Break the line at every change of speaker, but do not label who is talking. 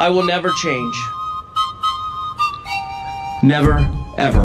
I will never change. Never, ever.